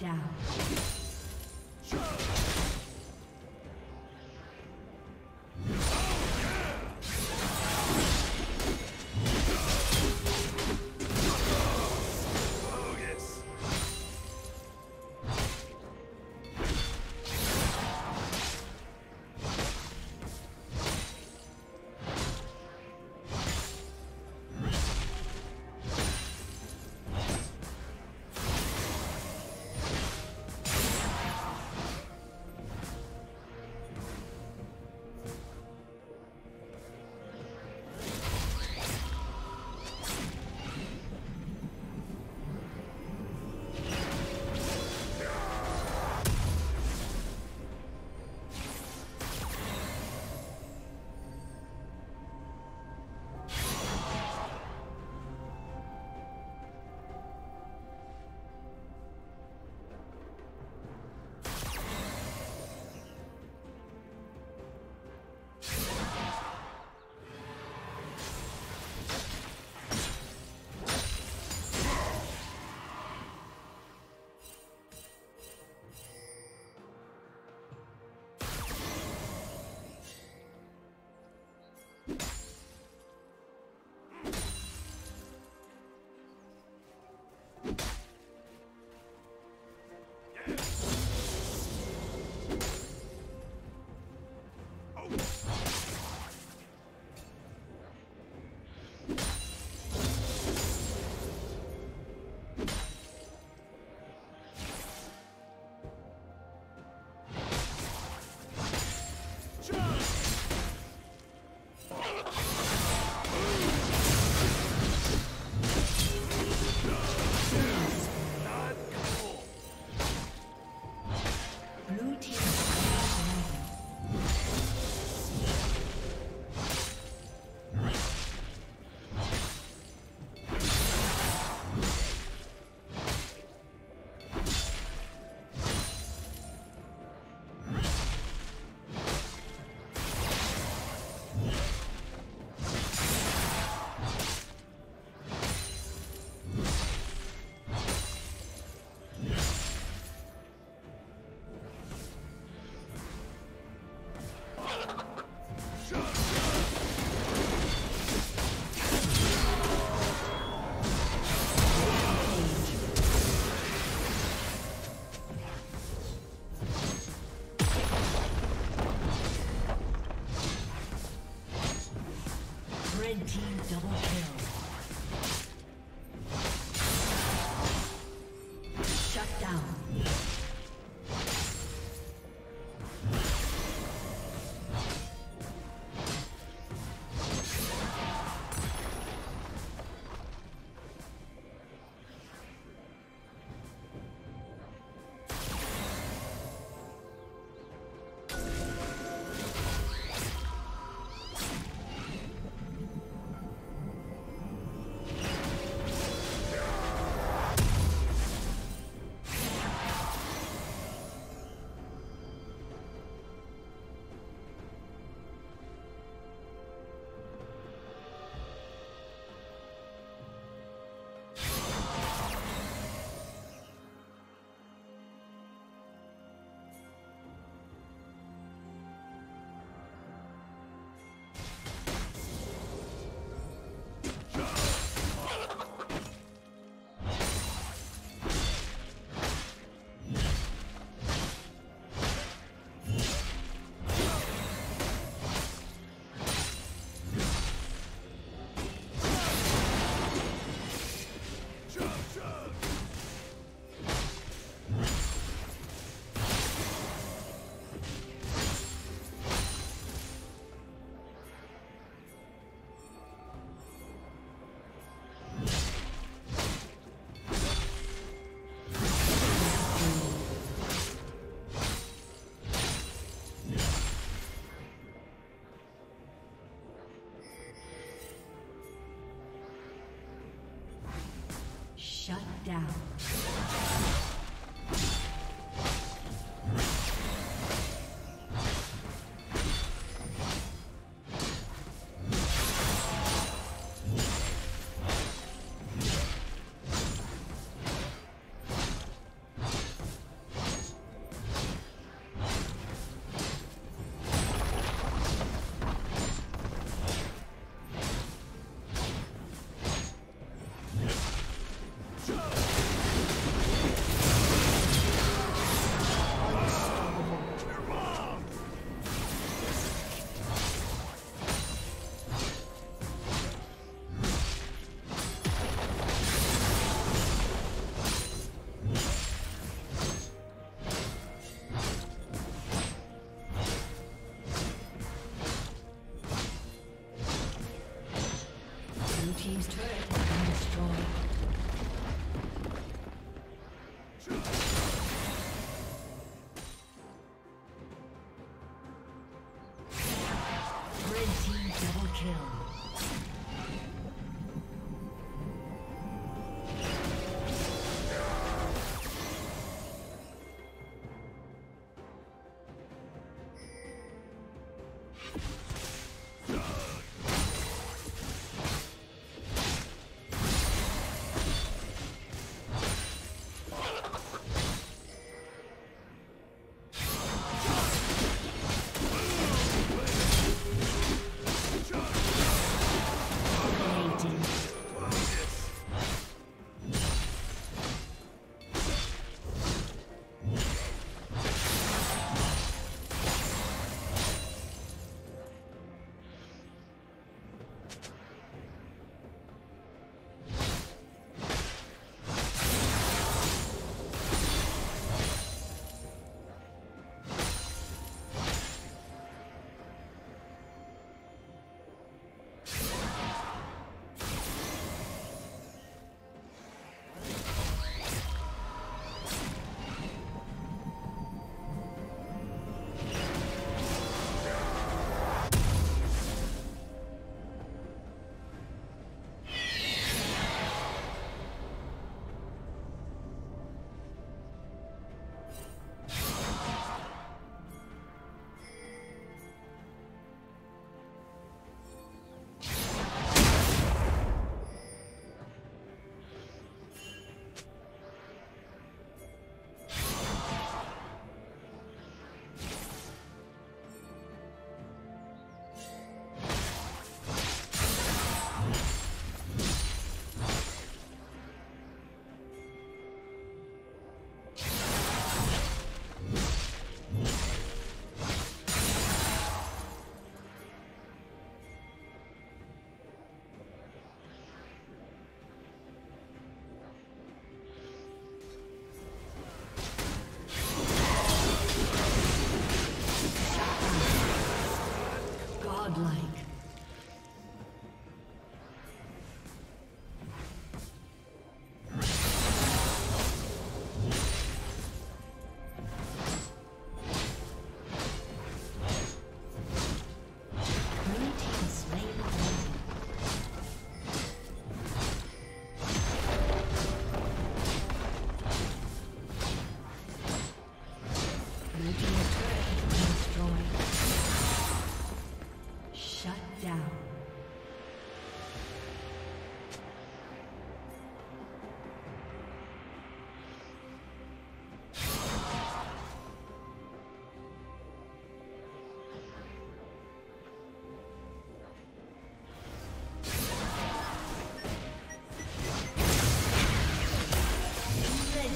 down. Down.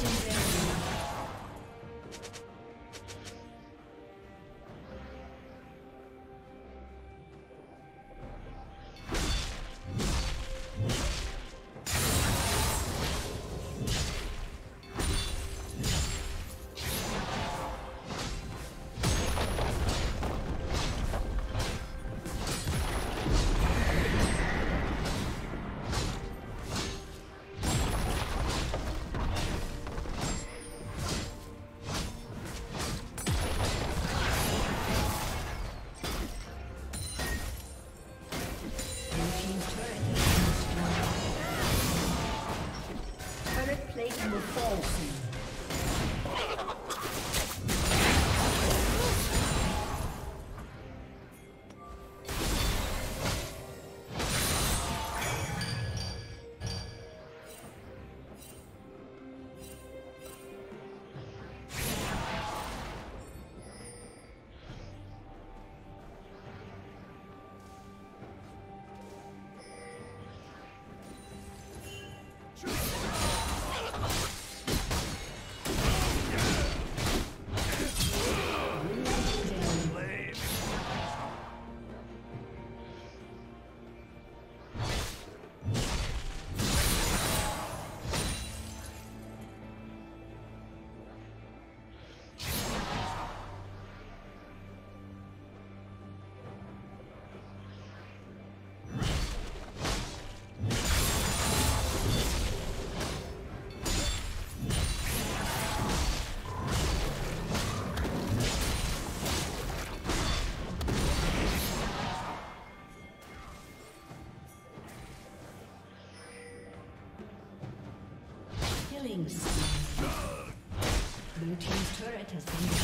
Godlike. will fall soon. Killing Blue Team's turret has been.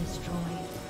A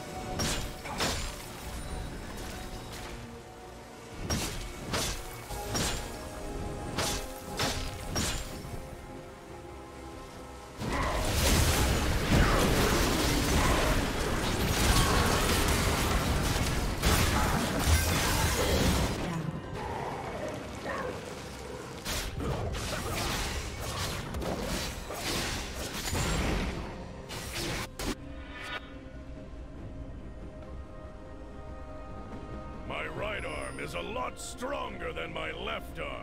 stronger than my left arm.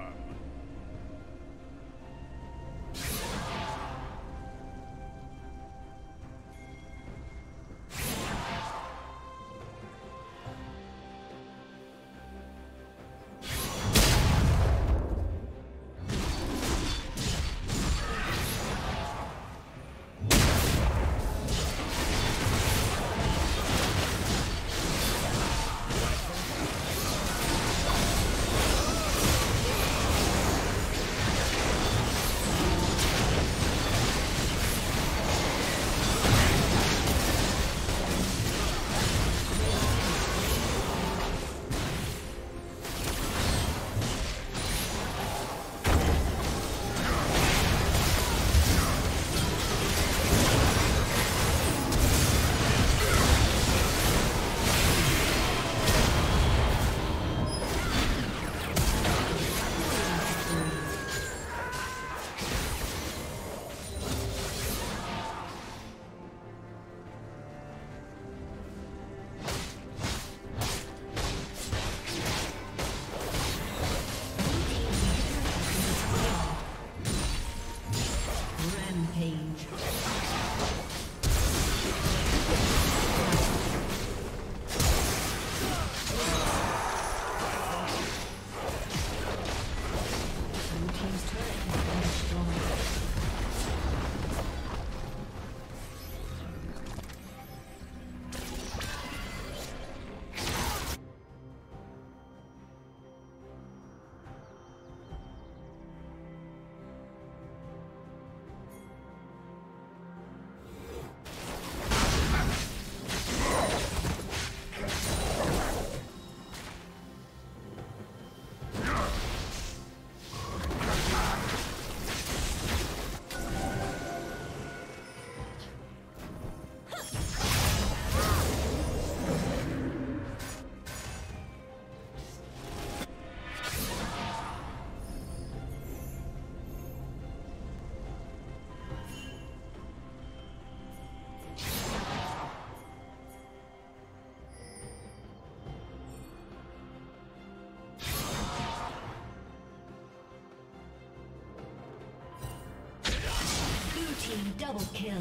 Double kill.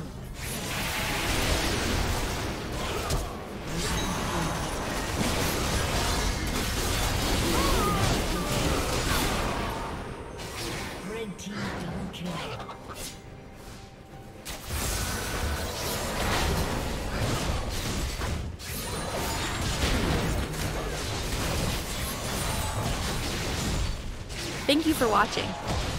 Red team double kill. Thank you for watching.